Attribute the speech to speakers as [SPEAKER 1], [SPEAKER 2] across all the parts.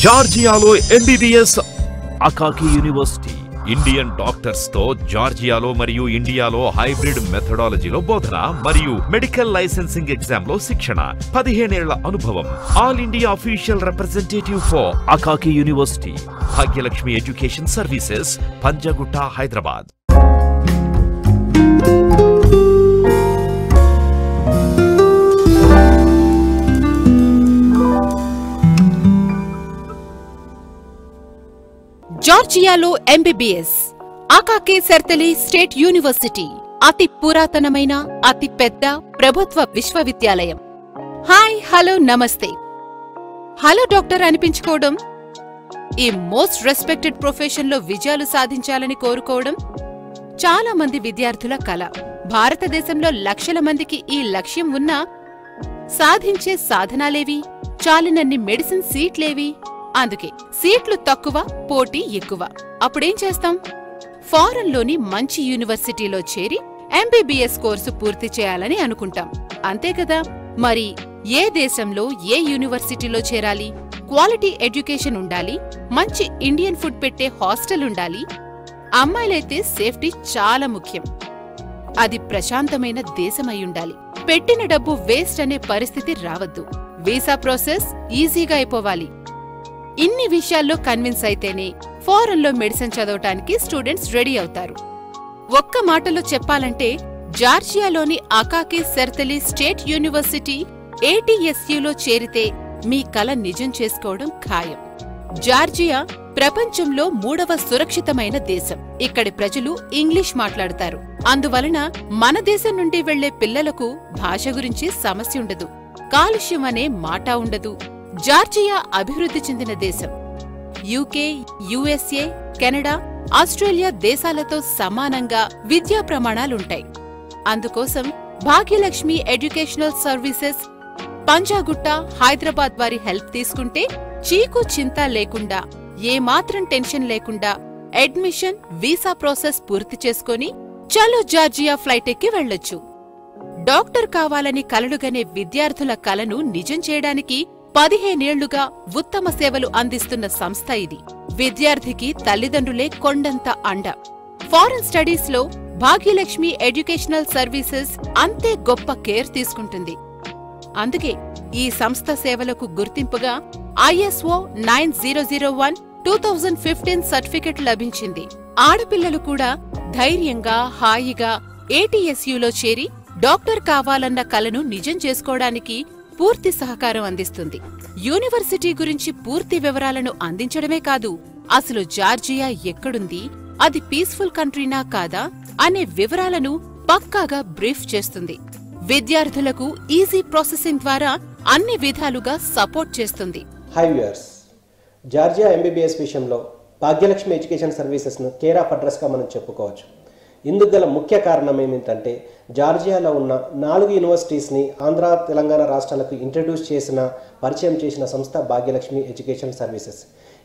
[SPEAKER 1] జార్జియాలో MBBS Akaki university Indian డాక్టర్స్తో జార్జియాలో మరియు ఇండియాలో హైబ్రిడ్ మెథడాలజీలో బోధన మరియు మెడికల్ లైసెన్సింగ్ ఎగ్జామ్లో శిక్షణ. పదిహేనేళ్ళ అనుభవం. All India official representative for Akaki university. Bhagyalakshmi education services Panjagutta Hyderabad.
[SPEAKER 2] జార్జియాలో MBBS Akaki Tsereteli state university అతి పురాతనమైన అతి పెద్ద ప్రభుత్వ విశ్వవిద్యాలయం. Hi hello namaste. Hello doctor అనిపించుకోవడం? ఈ మోస్ట్ రెస్పెక్టెడ్ ప్రొఫెషన్లో విజయాలు సాధించాలని కోరుకోవడం? చాలా మంది విద్యార్థుల కళ భారతదేశంలో లక్షల మందికి ఈ లక్ష్యం ఉన్నా సాధించే సాధనాలేవి? చాలినన్ని మెడిసిన్ సీట్లేవి? అందుకే సీట్లు తక్కువ పోటీ ఎక్కువ. అప్పుడేం చేస్తాం? ఫారెన్లోని మంచి యూనివర్సిటీలో చేరి ఎంబీబీఎస్ కోర్సు పూర్తి చేయాలని అనుకుంటాం. అంతే కదా? మరి ఏ దేశంలో ఏ యూనివర్సిటీలో చేరాలి? క్వాలిటీ ఎడ్యుకేషన్ ఉండాలి? మంచి ఇండియన్ ఫుడ్ పెట్టే హాస్టల్ ఉండాలి? అమ్మాయిలైతే సేఫ్టీ చాలా ముఖ్యం. అది ప్రశాంతమైన దేశమై ఉండాలి. పెట్టిన డబ్బు వేస్ట్ అనే పరిస్థితి రావద్దు. వీసా ప్రాసెస్ ఈజీగా అయిపోవాలి. ఇన్ని విషయాల్లో కన్విన్స్ అయితేనే ఫారెన్లో మెడిసిన్ చదవటానికి స్టూడెంట్స్ రెడీ అవుతారు. ఒక్క మాటలో చెప్పాలంటే జార్జియాలోని అకాకి సెర్తలి స్టేట్ యూనివర్సిటీ ఏటీఎస్యూలో చేరితే మీ కల నిజం చేసుకోవడం ఖాయం. జార్జియా ప్రపంచంలో మూడవ సురక్షితమైన దేశం. ఇక్కడి ప్రజలు ఇంగ్లీష్ మాట్లాడతారు. అందువలన మన దేశం నుండి వెళ్ళే పిల్లలకు భాష గురించి సమస్య ఉండదు. కాలుష్యం అనే మాట ఉండదు. జార్జియా అభివృద్ధి చెందిన దేశం. యూకే యుఎస్ఏ కెనడా ఆస్ట్రేలియా దేశాలతో సమానంగా విద్యా ప్రమాణాలుంటాయి. అందుకోసం భాగ్యలక్ష్మి ఎడ్యుకేషనల్ సర్వీసెస్ పంజాగుట్ట హైదరాబాద్ వారి హెల్ప్ తీసుకుంటే చీకు చింత లేకుండా ఏమాత్రం టెన్షన్ లేకుండా అడ్మిషన్ వీసా ప్రాసెస్ పూర్తి చేసుకొని చలో జార్జియా ఫ్లైట్ ఎక్కి వెళ్ళొచ్చు. డాక్టర్ కావాలని కలలుగనే విద్యార్థుల కలను నిజం చేయడానికి పదిహేనేళ్ళుగా ఉత్తమ సేవలు అందిస్తున్న సంస్థ ఇది. విద్యార్థికి తల్లిదండ్రులే కొండంత అండ. ఫారెన్ స్టడీస్లో భాగ్యలక్ష్మి ఎడ్యుకేషనల్ సర్వీసెస్ అంతే గొప్ప కేర్ తీసుకుంటుంది. అందుకే ఈ సంస్థ సేవలకు గుర్తింపుగా ISO nine zero zero one two thousand fifteen certificate లభించింది. ఆడపిల్లలు కూడా ధైర్యంగా హాయిగా ఏటీఎస్యూలో చేరి డాక్టర్ కావాలన్న కలను నిజం చేసుకోవడానికి పూర్తి సహకారం అందిస్తుంది. యూనివర్సిటీ గురించి పూర్తి వివరాలను అందించడమే కాదు అసలు జార్జియా ఎక్కడుంది అది పీస్ఫుల్ కంట్రీనా కాదా అనే వివరాలను పక్కాగా బ్రీఫ్ చేస్తుంది. విద్యార్థులకు ఈజీ ప్రాసెసింగ్ ద్వారా అన్ని విధాలుగా సపోర్ట్ చేస్తుంది.
[SPEAKER 3] హై వ్యూయర్స్ జార్జియా ఎంబీబీఎస్ విషయంలో భాగ్యలక్ష్మి ఎడ్యుకేషన్ సర్వీసెస్ను కేర్ ఆఫ్ అడ్రస్గా మనం చెప్పుకోవచ్చు. ఇందుకు గల ముఖ్య కారణం ఏమిటంటే జార్జియాలో ఉన్న నాలుగు యూనివర్సిటీస్ని ఆంధ్ర తెలంగాణ రాష్ట్రాలకు ఇంట్రడ్యూస్ చేసిన పరిచయం చేసిన సంస్థ భాగ్యలక్ష్మి ఎడ్యుకేషన్ సర్వీసెస్.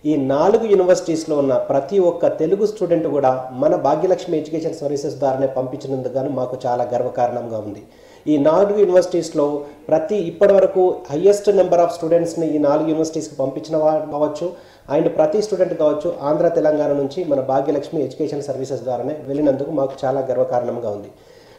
[SPEAKER 3] ఈ నాలుగు యూనివర్సిటీస్లో ఉన్న ప్రతి ఒక్క తెలుగు స్టూడెంట్ కూడా మన భాగ్యలక్ష్మి ఎడ్యుకేషన్ సర్వీసెస్ ద్వారానే పంపించినందుకు గాను మాకు చాలా గర్వకారణంగా ఉంది. ఈ నాలుగు యూనివర్సిటీస్లో ప్రతి ఇప్పటి వరకు హయ్యెస్ట్ నెంబర్ ఆఫ్ స్టూడెంట్స్ని ఈ నాలుగు యూనివర్సిటీస్కి పంపించిన వాడు కావచ్చు. అండ్ ప్రతి స్టూడెంట్ కావచ్చు ఆంధ్ర తెలంగాణ నుంచి మన భాగ్యలక్ష్మి ఎడ్యుకేషన్ సర్వీసెస్ ద్వారానే వెళ్ళినందుకు మాకు చాలా గర్వకారణంగా ఉంది.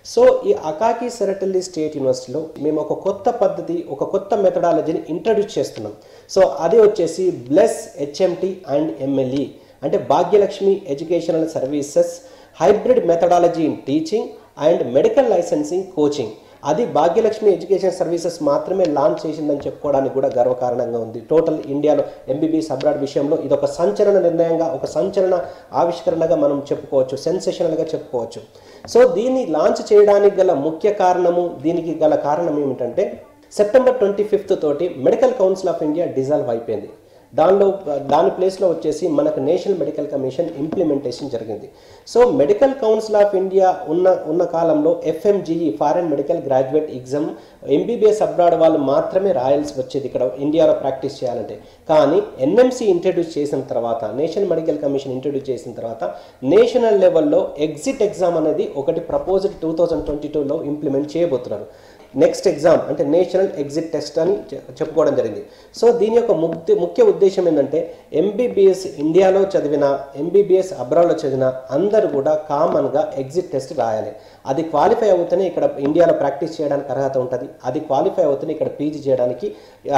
[SPEAKER 3] సో ఈ అకాకి సెరటల్లి స్టేట్ యూనివర్సిటీలో మేము ఒక కొత్త పద్ధతి ఒక కొత్త మెథడాలజీని ఇంట్రడ్యూస్ చేస్తున్నాం. సో అదే వచ్చేసి బ్లెస్ హెచ్ఎంటి అండ్ ఎంఎల్ఈ అంటే Bhagyalakshmi educational services hybrid methodology in teaching and medical licensing coaching అది భాగ్యలక్ష్మి ఎడ్యుకేషన్ సర్వీసెస్ మాత్రమే లాంచ్ చేసిందని చెప్పుకోవడానికి కూడా గర్వకారణంగా ఉంది. టోటల్ ఇండియాలో ఎంబీబీఎస్ అబ్రాడ్ విషయంలో ఇది ఒక సంచలన నిర్ణయంగా ఒక సంచలన ఆవిష్కరణగా మనం చెప్పుకోవచ్చు సెన్సేషనల్గా చెప్పుకోవచ్చు. సో దీన్ని లాంచ్ చేయడానికి గల ముఖ్య కారణము దీనికి గల కారణం ఏమిటంటే సెప్టెంబర్ ట్వంటీ ఫిఫ్త్ తోటి medical council of India dissolve అయిపోయింది. దానిలో దాని ప్లేస్లో వచ్చేసి మనకు నేషనల్ మెడికల్ కమిషన్ ఇంప్లిమెంటేషన్ జరిగింది. So medical council of India ఉన్న ఉన్న కాలంలో FMGE foreign medical graduate exam MBBS abroad వాళ్ళు మాత్రమే రాయాల్సి వచ్చేది ఇక్కడ ఇండియాలో ప్రాక్టీస్ చేయాలంటే. కానీ ఎన్ఎంసి ఇంట్రడ్యూస్ చేసిన తర్వాత నేషనల్ మెడికల్ కమిషన్ ఇంట్రడ్యూస్ చేసిన తర్వాత నేషనల్ లెవెల్లో ఎగ్జిట్ ఎగ్జామ్ అనేది ఒకటి ప్రపోజ్డ్ టూ థౌజండ్ ట్వంటీ టూలో ఇంప్లిమెంట్ చేయబోతున్నారు. నెక్స్ట్ ఎగ్జామ్ అంటే నేషనల్ ఎగ్జిట్ టెస్ట్ అని చెప్పుకోవడం జరిగింది. సో దీని యొక్క ముక్తి ముఖ్య ఉద్దేశం ఏంటంటే ఎంబీబీఎస్ ఇండియాలో చదివిన ఎంబీబీఎస్ అబ్రాడ్లో చదివిన అందరూ కూడా కామన్గా ఎగ్జిట్ టెస్ట్ రాయాలి. అది క్వాలిఫై అవుతేనే ఇక్కడ ఇండియాలో ప్రాక్టీస్ చేయడానికి అర్హత ఉంటుంది. అది క్వాలిఫై అవుతేనే ఇక్కడ పీజీ చేయడానికి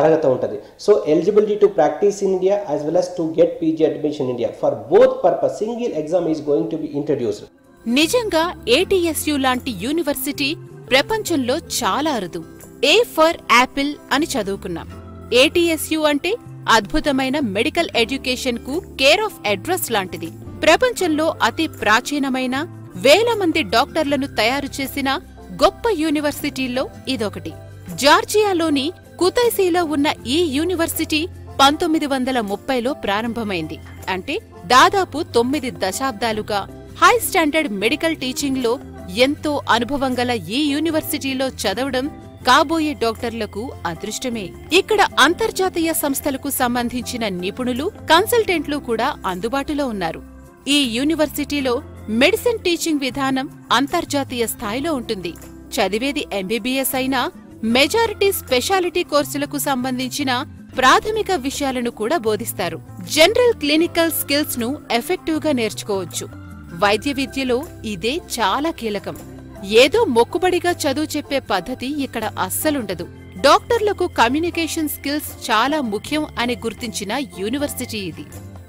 [SPEAKER 3] అర్హత ఉంటుంది. So eligibility to practice in India as well as to get PG admission India for both purpose single exam is going to be introduced
[SPEAKER 2] నిజంగా ఏటీఎస్యు లాంటి యూనివర్సిటీ ప్రపంచంలో చాలా అరుదు. ఏ ఫర్ యాపిల్ అని చదువుకున్నాం. ఏటీఎస్యు అంటే అద్భుతమైన మెడికల్ ఎడ్యుకేషన్కు కేర్ ఆఫ్ అడ్రస్ లాంటిది. ప్రపంచంలో అతి ప్రాచీనమైన వేల మంది డాక్టర్లను తయారు చేసిన గొప్ప యూనివర్సిటీల్లో ఇదొకటి. జార్జియాలోని కుతైసీలో ఉన్న ఈ యూనివర్సిటీ పంతొమ్మిది వందల ముప్పైలో ప్రారంభమైంది. అంటే దాదాపు తొమ్మిది దశాబ్దాలుగా హై స్టాండర్డ్ మెడికల్ టీచింగ్లో ఎంతో అనుభవం గల ఈ యూనివర్సిటీలో చదవడం కాబోయే డాక్టర్లకు అదృష్టమే. ఇక్కడ అంతర్జాతీయ సంస్థలకు సంబంధించిన నిపుణులు కన్సల్టెంట్లు కూడా అందుబాటులో ఉన్నారు. ఈ యూనివర్సిటీలో మెడిసిన్ టీచింగ్ విధానం అంతర్జాతీయ స్థాయిలో ఉంటుంది. చదివేది ఎంబీబీఎస్ అయినా మెజారిటీ స్పెషాలిటీ కోర్సులకు సంబంధించిన ప్రాథమిక విషయాలను కూడా బోధిస్తారు. జనరల్ క్లినికల్ స్కిల్స్ను ఎఫెక్టివ్గా నేర్చుకోవచ్చు. వైద్య విద్యలో ఇదే చాలా కీలకం. ఏదో మొక్కుబడిగా చదువు చెప్పే పద్ధతి ఇక్కడ అస్సలుండదు. డాక్టర్లకు కమ్యూనికేషన్ స్కిల్స్ చాలా ముఖ్యం అని గుర్తించిన యూనివర్సిటీ ఇది.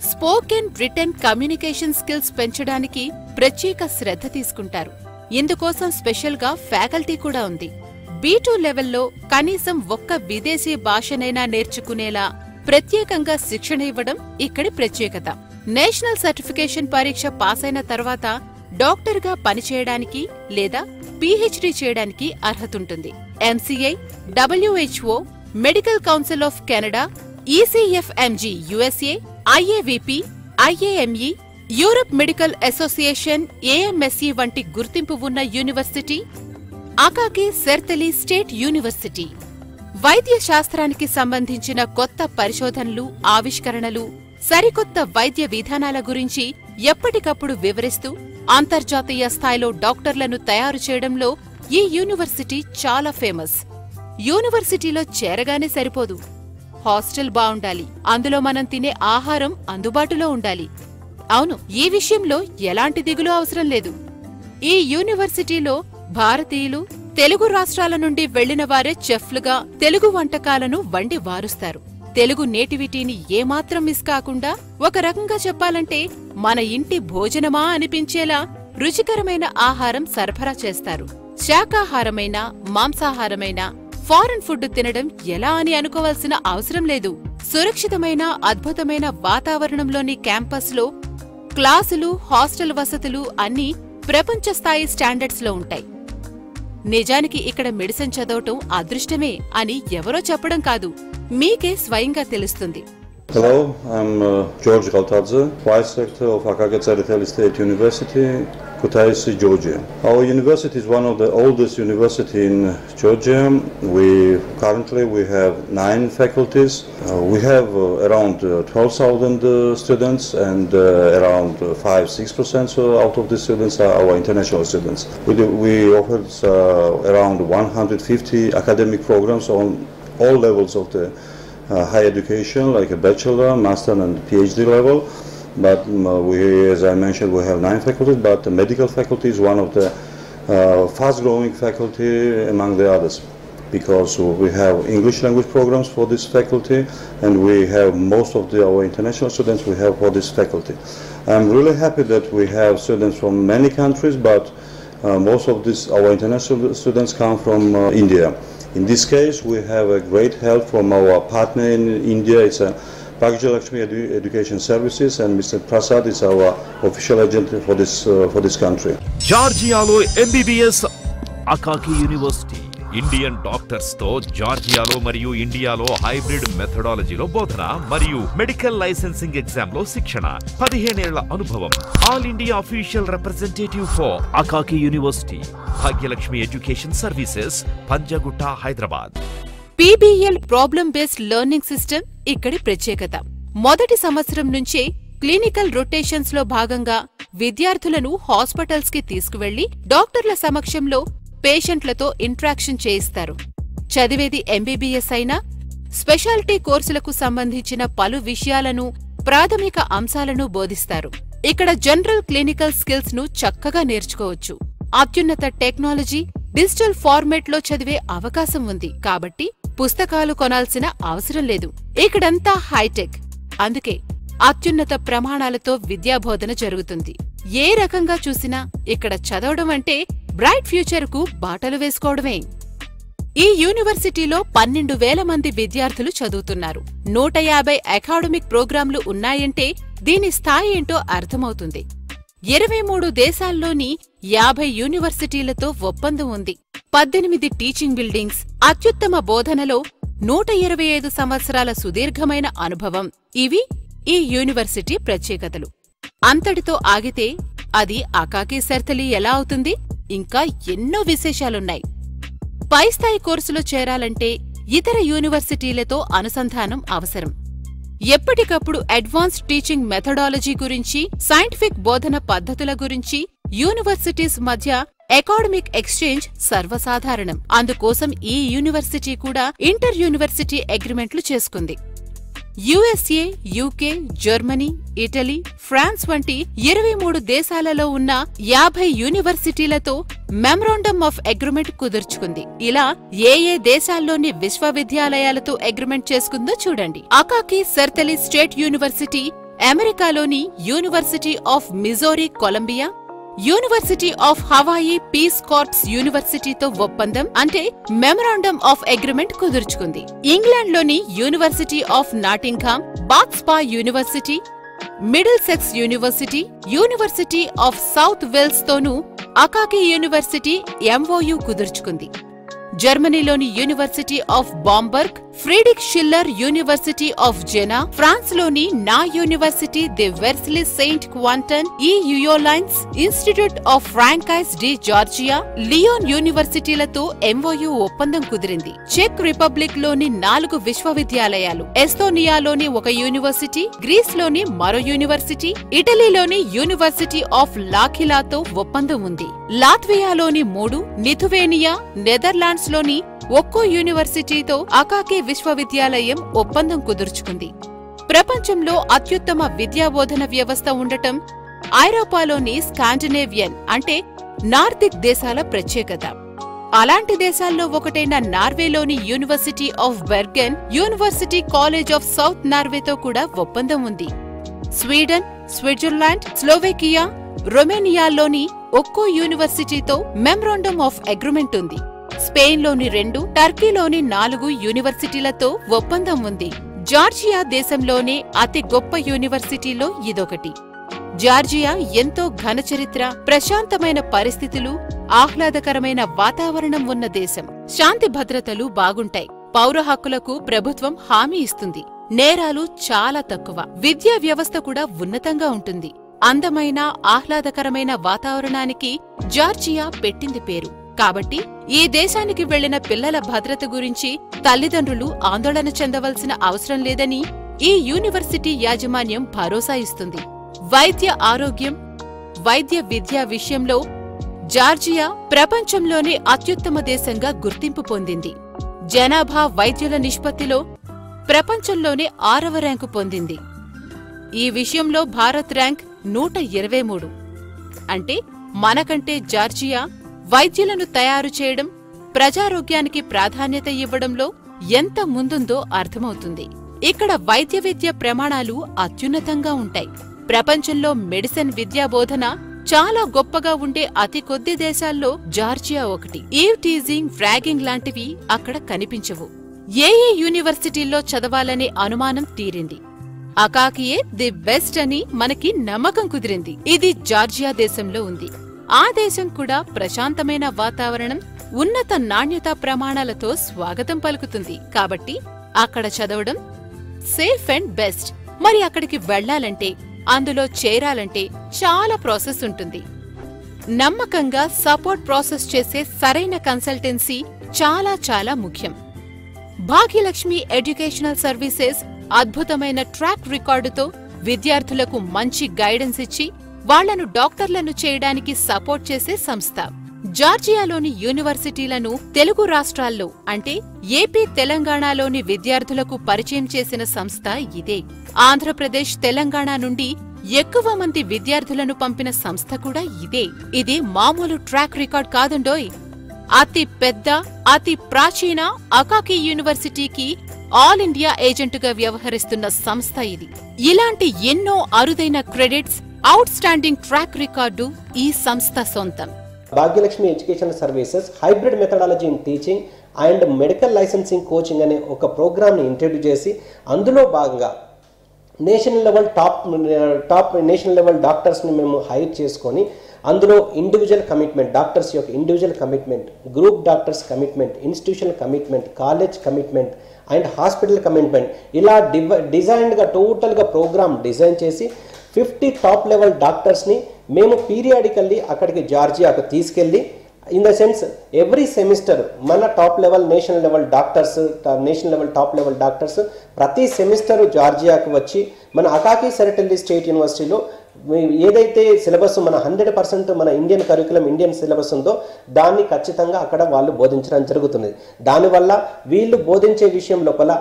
[SPEAKER 2] స్పోకెన్ రిటర్న్ కమ్యూనికేషన్ స్కిల్స్ పెంచడానికి ప్రత్యేక శ్రద్ధ తీసుకుంటారు. ఇందుకోసం స్పెషల్గా ఫ్యాకల్టీ కూడా ఉంది. బీటూ లెవెల్లో కనీసం ఒక్క విదేశీ భాషనైనా నేర్చుకునేలా ప్రత్యేకంగా శిక్షణ ఇవ్వడం ఇక్కడి ప్రత్యేకత. నేషనల్ సర్టిఫికేషన్ పరీక్ష పాసైన తర్వాత డాక్టర్గా పనిచేయడానికి లేదా పీహెచ్డీ చేయడానికి అర్హతుంటుంది. MCI WHO medical council of Canada ECFMG USA IAVP IAME Europe medical association AMSE వంటి గుర్తింపు ఉన్న university Akaki Tsereteli state university. వైద్య శాస్త్రానికి సంబంధించిన కొత్త పరిశోధనలు ఆవిష్కరణలు సరికొత్త వైద్య విధానాల గురించి ఎప్పటికప్పుడు వివరిస్తూ అంతర్జాతీయ స్థాయిలో డాక్టర్లను తయారు చేయడంలో ఈ యూనివర్సిటీ చాలా ఫేమస్. యూనివర్సిటీలో చేరగానే సరిపోదు. హాస్టల్ బావుండాలి. అందులో మనం తినే ఆహారం అందుబాటులో ఉండాలి. అవును ఈ విషయంలో ఎలాంటి దిగులు అవసరం లేదు. ఈ యూనివర్సిటీలో భారతీయులు తెలుగు రాష్ట్రాల నుండి వెళ్ళిన వారే చెఫ్లుగా తెలుగు వంటకాలను వండి వారుస్తారు. తెలుగు నేటివిటీని ఏమాత్రం మిస్ కాకుండా ఒక రకంగా చెప్పాలంటే మన ఇంటి భోజనమా అనిపించేలా రుచికరమైన ఆహారం సరఫరా చేస్తారు. శాకాహారమైన మాంసాహారమైన ఫారెన్ ఫుడ్ తినడం ఎలా అని అనుకోవాల్సిన అవసరం లేదు. సురక్షితమైన అద్భుతమైన వాతావరణంలోని క్యాంపస్లో క్లాసులు హాస్టల్ వసతులు అన్నీ ప్రపంచ స్థాయి స్టాండర్డ్స్లో ఉంటాయి. నిజానికి ఇక్కడ మెడిసిన్ చదవటం అదృష్టమే అని ఎవరో చెప్పడం కాదు. మీకే స్వయంగా తెలుస్తుంది.
[SPEAKER 4] Hello, I'm uh, George Galtadze, Vice Rector of Akaka Tsariteli State University, Kutaisi, Georgia. Our university is one of the oldest university in Georgia. We currently we have nine faculties. Uh, we have uh, around uh, 12,000 uh, students, and uh, around five six percent out of the students are our international students. We do, we offer around 150 academic programs on all levels of the higher education, like a bachelor, master, and PhD level. But um, uh, we, as I mentioned, we have nine faculties. But the medical faculty is one of the uh, fast-growing faculty among the others, because we have English language programs for this faculty, and we have most of the, our international students we have for this faculty. I'm really happy that we have students from many countries, but uh, most of this, our international students come from uh, India. In this case, we have a great help from our partner in India. It's a Bhagya Lakshmi Edu Education Services, and Mr. Prasad is our official agent for this uh, for this country.
[SPEAKER 1] Georgialo MBBS, Akaki University. Indian డాక్టర్స్తో జార్జియాలో మరియు ఇండియాలో hybrid మెథడాలజీలో బోధన మరియు medical licensing ఎగ్జామ్లో శిక్షణ. పదిహేనేళ్ళ అనుభవం. All India official representative for Akaki university Bhagyalakshmi education services Panjagutta Hyderabad.
[SPEAKER 2] PBL problem based learning system ఇక్కడి ప్రత్యేకత. మొదటి సంవత్సరం నుంచే క్లినికల్ రొటేషన్స్లో భాగంగా విద్యార్థులను హాస్పిటల్స్కి తీసుకువెళ్ళి డాక్టర్ల సమక్షంలో పేషెంట్లతో ఇంట్రాక్షన్ చేయిస్తారు. చదివేది ఎంబీబీఎస్ అయినా స్పెషాలిటీ కోర్సులకు సంబంధించిన పలు విషయాలను ప్రాథమిక అంశాలను బోధిస్తారు. ఇక్కడ జనరల్ క్లినికల్ స్కిల్స్ను చక్కగా నేర్చుకోవచ్చు. అత్యున్నత టెక్నాలజీ డిజిటల్ ఫార్మేట్లో చదివే అవకాశం ఉంది. కాబట్టి పుస్తకాలు కొనాల్సిన అవసరం లేదు. ఇక్కడంతా హైటెక్. అందుకే అత్యున్నత ప్రమాణాలతో విద్యాబోధన జరుగుతుంది. ఏ రకంగా చూసినా ఇక్కడ చదవడం అంటే బ్రైట్ ఫ్యూచర్కు బాటలు వేసుకోవడమే. ఈ యూనివర్సిటీలో పన్నెండు వేల మంది విద్యార్థులు చదువుతున్నారు. నూట యాభై అకాడమిక్ ప్రోగ్రాంలు ఉన్నాయంటే దీని స్థాయి ఏంటో అర్థమవుతుంది. ఇరవై మూడు దేశాల్లోని యాభై యూనివర్సిటీలతో ఒప్పందం ఉంది. పద్దెనిమిది టీచింగ్ బిల్డింగ్స్ అత్యుత్తమ బోధనలో నూట ఇరవై ఐదు సంవత్సరాల సుదీర్ఘమైన అనుభవం. ఇవి ఈ యూనివర్సిటీ ప్రత్యేకతలు. అంతటితో ఆగితే అది అకాకి సర్తలి ఎలా అవుతుంది? ఇంకా ఎన్నో విశేషాలున్నాయి. పై స్థాయి కోర్సులో చేరాలంటే ఇతర యూనివర్సిటీలతో అనుసంధానం అవసరం. ఎప్పటికప్పుడు అడ్వాన్స్డ్ టీచింగ్ మెథడాలజీ గురించి సైంటిఫిక్ బోధన పద్ధతుల గురించి యూనివర్సిటీస్ మధ్య అకాడమిక్ ఎక్స్చేంజ్ సర్వసాధారణం. అందుకోసం ఈ యూనివర్సిటీ కూడా ఇంటర్ యూనివర్సిటీ అగ్రిమెంట్లు చేసుకుంది. USA UK Germany Italy France వంటి ఇరవై మూడు దేశాలలో ఉన్న యాభై యూనివర్సిటీలతో మెమరాండమ్ ఆఫ్ అగ్రిమెంట్ కుదుర్చుకుంది. ఇలా ఏ ఏ దేశాల్లోని విశ్వవిద్యాలయాలతో అగ్రిమెంట్ చేసుకుందో చూడండి. అకాకి సెర్తలి స్టేట్ యూనివర్సిటీ అమెరికాలోని University of Missouri Columbia University of Hawaii Peace Corps యూనివర్సిటీతో ఒప్పందం అంటే మెమరాండమ్ ఆఫ్ అగ్రిమెంట్ కుదుర్చుకుంది. ఇంగ్లాండ్లోని University of Nottingham Bath Spa University Middlesex University University of South Wales తోనూ అకాకి యూనివర్సిటీ ఎంఓయు కుదుర్చుకుంది. జర్మనీలోని University of Bamberg Friedrich Schiller university of Jena ఫ్రాన్స్లోని నా university the Versailles Saint Quentin ఈ యుయోలైన్స్ institute of Francais de Georgia Lyon యూనివర్సిటీలతో MOU ఒప్పందం కుదిరింది. Check రిపబ్లిక్లోని నాలుగు విశ్వవిద్యాలయాలు ఎస్తోనియాలోని ఒక university గ్రీస్లోని మరో యూనివర్సిటీ ఇటలీలోని యూనివర్సిటీ ఆఫ్ లాఖిలాతో ఒప్పందం ఉంది. లాత్వియాలోని మూడు నిథువేనియా నెదర్లాండ్స్ లోని ఒక్కో యూనివర్సిటీతో అకాకే విశ్వవిద్యాలయం ఒప్పందం కుదుర్చుకుంది. ప్రపంచంలో అత్యుత్తమ విద్యాబోధన వ్యవస్థ ఉండటం ఐరోపాలోని స్కాండినేవియన్ అంటే నార్దిక్ దేశాల ప్రత్యేకత. అలాంటి దేశాల్లో ఒకటైన నార్వేలోని university of Bergen university college of South నార్వేతో కూడా ఒప్పందం ఉంది. స్వీడన్ స్విట్జర్లాండ్ స్లోవేకియా రొమేనియాలోని ఒక్కో యూనివర్సిటీతో మెమరాండమ్ ఆఫ్ అగ్రిమెంట్ ఉంది. స్పెయిన్లోని రెండు టర్కీలోని నాలుగు యూనివర్సిటీలతో ఒప్పందం ఉంది. జార్జియా దేశంలోనే అతి గొప్ప యూనివర్సిటీలో ఇదొకటి. జార్జియా ఎంతో ఘనచరిత్ర ప్రశాంతమైన పరిస్థితులు ఆహ్లాదకరమైన వాతావరణం ఉన్న దేశం. శాంతి భద్రతలు బాగుంటాయి. పౌర హక్కులకు ప్రభుత్వం హామీ ఇస్తుంది. నేరాలు చాలా తక్కువ. విద్యా వ్యవస్థ కూడా ఉన్నతంగా ఉంటుంది. అందమైన ఆహ్లాదకరమైన వాతావరణానికి జార్జియా పెట్టింది పేరు. కాబట్టి ఈ దేశానికి వెళ్ళిన పిల్లల భద్రత గురించి తల్లిదండ్రులు ఆందోళన చెందవలసిన అవసరం లేదని ఈ యూనివర్సిటీ యాజమాన్యం భరోసా ఇస్తుంది. వైద్య ఆరోగ్యం వైద్య విద్య విషయంలో జార్జియా ప్రపంచంలోనే అత్యుత్తమ దేశంగా గుర్తింపు పొందింది. జనాభా వైద్యుల నిష్పత్తిలో ప్రపంచంలోనే ఆరవ ర్యాంకు పొందింది. ఈ విషయంలో భారత్ ర్యాంక్ నూట ఇరవై మూడు. అంటే మనకంటే జార్జియా వైద్యులను తయారు చేయడం ప్రజారోగ్యానికి ప్రాధాన్యత ఇవ్వడంలో ఎంత ముందుందో అర్థమవుతుంది. ఇక్కడ వైద్య విద్య ప్రమాణాలు అత్యున్నతంగా ఉంటాయి. ప్రపంచంలో మెడిసిన్ విద్యా బోధన చాలా గొప్పగా ఉండే అతి కొద్ది దేశాల్లో జార్జియా ఒకటి. ఈవ్ టీజింగ్ ఫ్రాగింగ్ లాంటివి అక్కడ కనిపించవు. ఏ ఏ యూనివర్సిటీల్లో చదవాలనే అనుమానం తీరింది. అకాకియే ది బెస్ట్ అని మనకి నమ్మకం కుదిరింది. ఇది జార్జియా దేశంలో ఉంది. ఆ దేశం కూడా ప్రశాంతమైన వాతావరణం ఉన్నత నాణ్యతా ప్రమాణాలతో స్వాగతం పలుకుతుంది. కాబట్టి అక్కడ చదవడం సేఫ్ అండ్ బెస్ట్. మరి అక్కడికి వెళ్ళాలంటే అందులో చేరాలంటే చాలా ప్రాసెస్ ఉంటుంది. నమ్మకంగా సపోర్ట్ ప్రాసెస్ చేసే సరైన కన్సల్టెన్సీ చాలా చాలా ముఖ్యం. భాగ్యలక్ష్మి ఎడ్యుకేషనల్ సర్వీసెస్ అద్భుతమైన ట్రాక్ రికార్డుతో విద్యార్థులకు మంచి గైడెన్స్ ఇచ్చి వాళ్ళను డాక్టర్లను చేయడానికి సపోర్ట్ చేసే సంస్థ. జార్జియాలోని యూనివర్సిటీలను తెలుగు రాష్ట్రాల్లో అంటే ఏపీ తెలంగాణలోని విద్యార్థులకు పరిచయం చేసిన సంస్థ ఇదే. ఆంధ్రప్రదేశ్ తెలంగాణ నుండి ఎక్కువ మంది విద్యార్థులను పంపిన సంస్థ కూడా ఇదే. ఇది మామూలు ట్రాక్ రికార్డ్ కాదండోయ్. అతి పెద్ద అతి ప్రాచీన అకాకి యూనివర్సిటీకి ఆల్ ఇండియా ఏజెంటుగా వ్యవహరిస్తున్న సంస్థ ఇది. ఇలాంటి ఎన్నో అరుదైన credits outstanding track record ఈ సంస్థ సొంతం.
[SPEAKER 3] Bhagyalakshmi education services hybrid methodology in teaching and medical licensing coaching అనే ఒక ప్రోగ్రామ్ని ఇంట్రడ్యూస్ చేసి అందులో భాగంగా national level top top national level డాక్టర్స్ని మేము హైర్ చేసుకొని అందులో ఇండివిజువల్ కమిట్మెంట్ డాక్టర్స్ యొక్క individual commitment group doctors commitment institutional commitment college commitment and hospital commitment ఇలా డివ డిజైన్డ్గా టోటల్గా ప్రోగ్రామ్ డిజైన్ చేసి ఫిఫ్టీ టాప్ లెవెల్ డాక్టర్స్ని మేము పీరియాడికల్లీ అక్కడికి జార్జియాకు తీసుకెళ్ళి in the sense every semester మన top level national level doctors national level top level doctors ప్రతి సెమిస్టర్ జార్జియాకు వచ్చి మన అకాకి సెరటెల్లి స్టేట్ యూనివర్సిటీలో ఏదైతే సిలబస్ మన హండ్రెడ్ పర్సెంట్ మన ఇండియన్ కరికులం ఇండియన్ సిలబస్ ఉందో దాన్ని ఖచ్చితంగా అక్కడ వాళ్ళు బోధించడం జరుగుతుంది. దానివల్ల వీళ్ళు బోధించే విషయం లోపల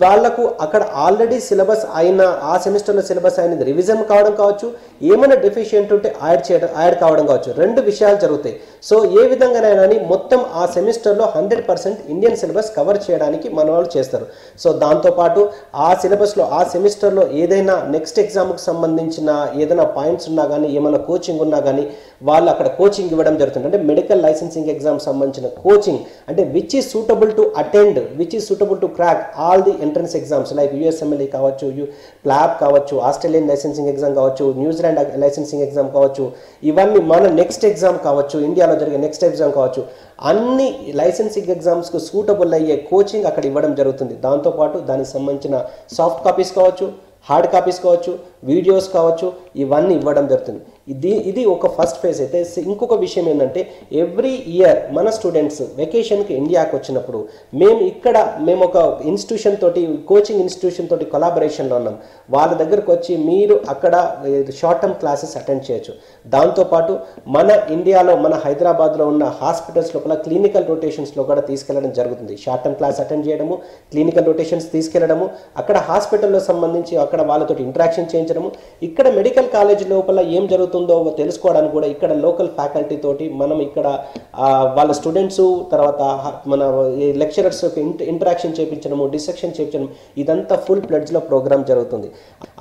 [SPEAKER 3] వాళ్ళకు అక్కడ ఆల్రెడీ సిలబస్ అయిన ఆ సెమిస్టర్లో సిలబస్ అయినది రివిజన్ కావడం కావచ్చు ఏమైనా డెఫిషియంట్ ఉంటే యాడ్ చేయడం యాడ్ కావడం కావచ్చు రెండు విషయాలు జరుగుతాయి. సో ఏ విధంగానైనా మొత్తం ఆ సెమిస్టర్లో hundred percent Indian syllabus cover చేయడానికి మన వాళ్ళు చేస్తారు. సో దాంతోపాటు ఆ సిలబస్లో ఆ సెమిస్టర్లో ఏదైనా నెక్స్ట్ ఎగ్జామ్కి సంబంధించిన ఏదైనా పాయింట్స్ ఉన్నా కానీ ఏమైనా కోచింగ్ ఉన్నా కానీ వాళ్ళు అక్కడ కోచింగ్ ఇవ్వడం జరుగుతుంది. అంటే మెడికల్ లైసెన్సింగ్ ఎగ్జామ్ సంబంధించిన కోచింగ్ అంటే which is suitable to attend which is suitable to crack all the entrance exams like USMLE కావచ్చు యూ ప్లాబ్ కావచ్చు ఆస్ట్రేలియన్ లైసెన్సింగ్ ఎగ్జామ్ కావచ్చు న్యూజిలాండ్ లైసెన్సింగ్ ఎగ్జామ్ కావచ్చు ఇవన్నీ మన నెక్స్ట్ ఎగ్జామ్ కావచ్చు ఇండియాలో జరిగే నెక్స్ట్ ఎగ్జామ్ కావచ్చు అన్ని లైసెన్సింగ్ ఎగ్జామ్స్కు సూటబుల్ అయ్యే కోచింగ్ అక్కడ ఇవ్వడం జరుగుతుంది. దాంతోపాటు దానికి సంబంధించిన సాఫ్ట్ కాపీస్ కావచ్చు హార్డ్ కాపీస్ కావచ్చు వీడియోస్ కావచ్చు ఇవన్నీ ఇవ్వడం జరుగుతుంది. ఇది ఇది ఒక ఫస్ట్ ఫేజ్ అయితే ఇంకొక విషయం ఏంటంటే ఎవ్రీ ఇయర్ మన స్టూడెంట్స్ వెకేషన్కి ఇండియాకి వచ్చినప్పుడు మేము ఇక్కడ మేము ఒక ఇన్స్టిట్యూషన్ తోటి కోచింగ్ ఇన్స్టిట్యూషన్ తోటి కొలాబరేషన్లో ఉన్నాం. వాళ్ళ దగ్గరకు వచ్చి మీరు అక్కడ షార్ట్ టర్మ్ క్లాసెస్ అటెండ్ చేయొచ్చు. దాంతోపాటు మన ఇండియాలో మన హైదరాబాద్లో ఉన్న హాస్పిటల్స్ లోపల క్లినికల్ రొటేషన్స్లో కూడా తీసుకెళ్ళడం జరుగుతుంది. షార్ట్ టర్మ్ క్లాస్ అటెండ్ చేయడము క్లినికల్ రొటేషన్స్ తీసుకెళ్ళడము అక్కడ హాస్పిటల్లో సంబంధించి అక్కడ వాళ్ళతో ఇంటరాక్షన్ చేయించడము ఇక్కడ మెడికల్ కాలేజ్ లోపల ఏం జరుగుతుందో తెలుసుకోవడానికి కూడా ఇక్కడ లోకల్ ఫ్యాకల్టీ తోటి మనం ఇక్కడ వాళ్ళ స్టూడెంట్స్ తర్వాత మన లెక్చరర్స్ ఇంటరాక్షన్ చేయించడము డిసెక్షన్ చేయించడం ఇదంతా ఫుల్ ప్లెడ్జ్లో ప్రోగ్రామ్ జరుగుతుంది.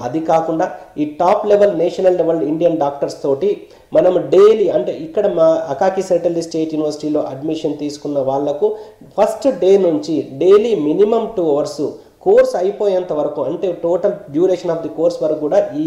[SPEAKER 3] అది కాకుండా ఈ top level national level Indian doctors తోటి మనం డైలీ అంటే ఇక్కడ మా అకాకి సెటిల్ స్టేట్ యూనివర్సిటీలో అడ్మిషన్ తీసుకున్న వాళ్ళకు ఫస్ట్ డే నుంచి daily minimum two hours course అయిపోయేంత వరకు అంటే total duration of the course వరకు కూడా ఈ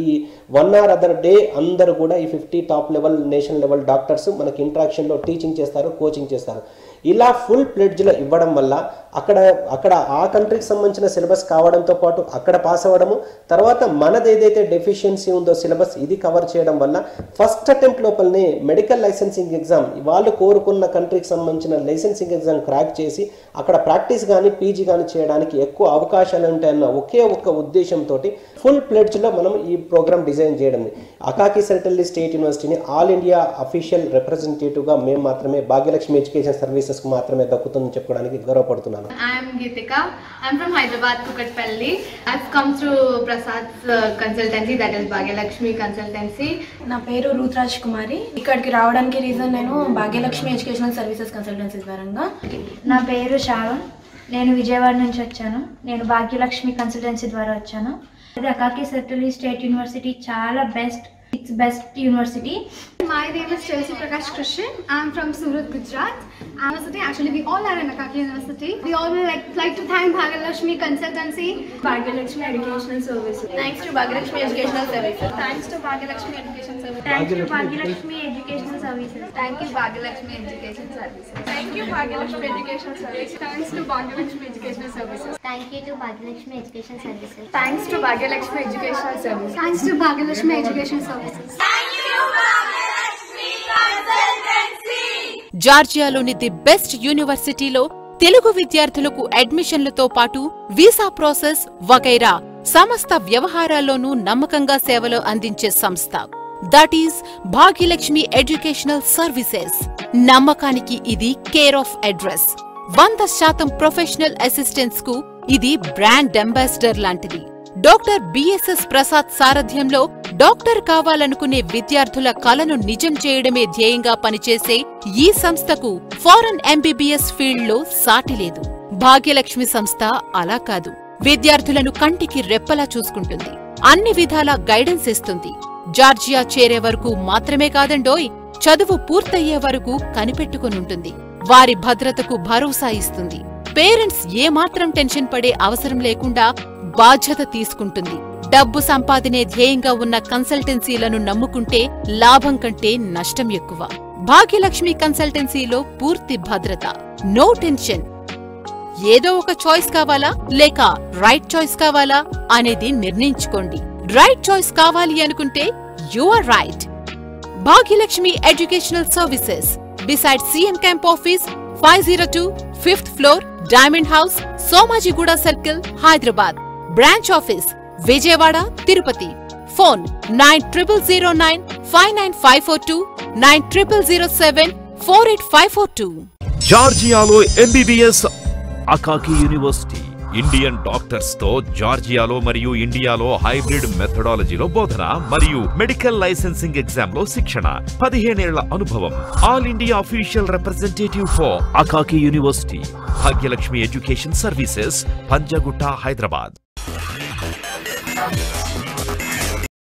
[SPEAKER 3] వన్ అవర్ అదర్ డే అందరూ కూడా ఈ fifty top level national level doctors మనకి ఇంట్రాక్షన్లో టీచింగ్ చేస్తారు కోచింగ్ చేస్తారు. ఇలా ఫుల్ ప్లెడ్జ్లో ఇవ్వడం వల్ల అక్కడ అక్కడ ఆ కంట్రీకి సంబంధించిన సిలబస్ కావడంతో పాటు అక్కడ పాస్ అవ్వడము తర్వాత మనది ఏదైతే డెఫిషియన్సీ ఉందో సిలబస్ ఇది కవర్ చేయడం వల్ల ఫస్ట్ అటెంప్ట్ లోపలనే మెడికల్ లైసెన్సింగ్ ఎగ్జామ్ వాళ్ళు కోరుకున్న కంట్రీకి సంబంధించిన లైసెన్సింగ్ ఎగ్జామ్ క్రాక్ చేసి అక్కడ ప్రాక్టీస్ కానీ పీజీ కానీ చేయడానికి ఎక్కువ అవకాశాలు ఉంటాయన్న ఒకే ఒక్క ఉద్దేశంతో ఫుల్ ప్లెడ్జ్లో మనం ఈ ప్రోగ్రామ్ డిజైన్ చేయడం అకాకి సెరటల్లి స్టేట్ యూనివర్సిటీని ఆల్ ఇండియా అఫీషియల్ రిప్రజెంటేటివ్గా మేము మాత్రమే భాగ్యలక్ష్మి ఎడ్యుకేషన్ సర్వీసెస్కి మాత్రమే దక్కుతుందని చెప్పుకోవడానికి గౌరవపడుతున్నాను
[SPEAKER 5] Geetika. I'm from Hyderabad, Kukatpalli. I've come through Prasad's uh, consultancy, that is Bhagyalakshmi Consultancy.
[SPEAKER 6] నా పేరు రూత్రాజ్ కుమారి ఇక్కడికి రావడానికి రీజన్ నేను భాగ్యలక్ష్మి ఎడ్యుకేషనల్ సర్వీసెస్ కన్సల్టెన్సీ ద్వారంగా
[SPEAKER 7] నా పేరు శ్రావణ్ నేను విజయవాడ నుంచి వచ్చాను నేను భాగ్యలక్ష్మి కన్సల్టెన్సీ ద్వారా వచ్చాను ఇది అకాకి సెర్టలీ స్టేట్ యూనివర్సిటీ చాలా best It's best university.
[SPEAKER 5] My name is Chelsea Prakash Krishan. I'm from Surat, Gujarat. University, actually we all are in Akaki University. We all would like, like to thank Bhagalakshmi Consultancy.
[SPEAKER 6] Bhagalakshmi Educational Services. Thanks to Bhagalakshmi Educational Services.
[SPEAKER 5] Thanks to Bhagalakshmi Education Services.
[SPEAKER 7] Thank you, Bhagalakshmi Educational Services.
[SPEAKER 5] Thank you Bhagalakshmi Education Services. Thank you Bhagalakshmi Education Services. Thanks to Bhagalakshmi Educational Services.
[SPEAKER 7] Thank you to Bhagalakshmi Education Services.
[SPEAKER 5] Thanks to Bhagalakshmi Educational Services. Thanks to Bhagalakshmi Education Services.
[SPEAKER 2] జార్జియాలోని the best యూనివర్సిటీలో తెలుగు విద్యార్థులకు అడ్మిషన్లతో పాటు visa process వగైరా సమస్త వ్యవహారాల్లోనూ నమ్మకంగా సేవలు అందించే సంస్థ. That is Bhagyalakshmi educational services. నమ్మకానికి ఇది కేర్ ఆఫ్ అడ్రస్. వంద శాతం ప్రొఫెషనల్ అసిస్టెంట్స్కు ఇది బ్రాండ్ అంబాసిడర్ లాంటిది. డాక్టర్ బిఎస్ఎస్ ప్రసాద్ సారథ్యంలో డాక్టర్ కావాలనుకునే విద్యార్థుల కలను నిజం చేయడమే ధ్యేయంగా పనిచేసే ఈ సంస్థకు ఫారెన్ ఎంబీబీఎస్ ఫీల్డ్లో సాటి లేదు. భాగ్యలక్ష్మి సంస్థ అలా కాదు. విద్యార్థులను కంటికి రెప్పలా చూసుకుంటుంది. అన్ని విధాల గైడెన్స్ ఇస్తుంది. జార్జియా చేరే వరకు మాత్రమే కాదండోయ్ చదువు పూర్తయ్యే వరకు కనిపెట్టుకునుంటుంది. వారి భద్రతకు భరోసా ఇస్తుంది. పేరెంట్స్ ఏమాత్రం టెన్షన్ పడే అవసరం లేకుండా బాధ్యత తీసుకుంటుంది. డబ్బు సంపాదనే ధ్యేయంగా ఉన్న కన్సల్టెన్సీలను నమ్ముకుంటే లాభం కంటే నష్టం ఎక్కువ. భాగ్యలక్ష్మి కన్సల్టెన్సీలో పూర్తి భద్రత. No tension. ఏదో ఒక చాయిస్ కావాలా? లేక రైట్ చాయిస్ కావాలా? అనేది నిర్ణయించుకోండి. రైట్ చాయిస్ కావాలి అనుకుంటే you are right. Bhagyalakshmi educational services. Beside CM camp office five zero two fifth floor diamond house Somajiguda circle Hyderabad. Branch office Vijayawada Tirupati. Phone nine triple zero nine five nine five four two nine triple zero seven four eight five four two.
[SPEAKER 1] జార్జియాలో MBBS Akaki university Indian డాక్టర్స్తో జార్జియాలో మరియు ఇండియాలో hybrid మెథడాలజీలో బోధన మరియు medical licensing ఎగ్జామ్లో శిక్షణ. పదిహేనేళ్ళ అనుభవం. All India official representative for Akaki university. Bhagyalakshmi education services Panjagutta Hyderabad. Yeah.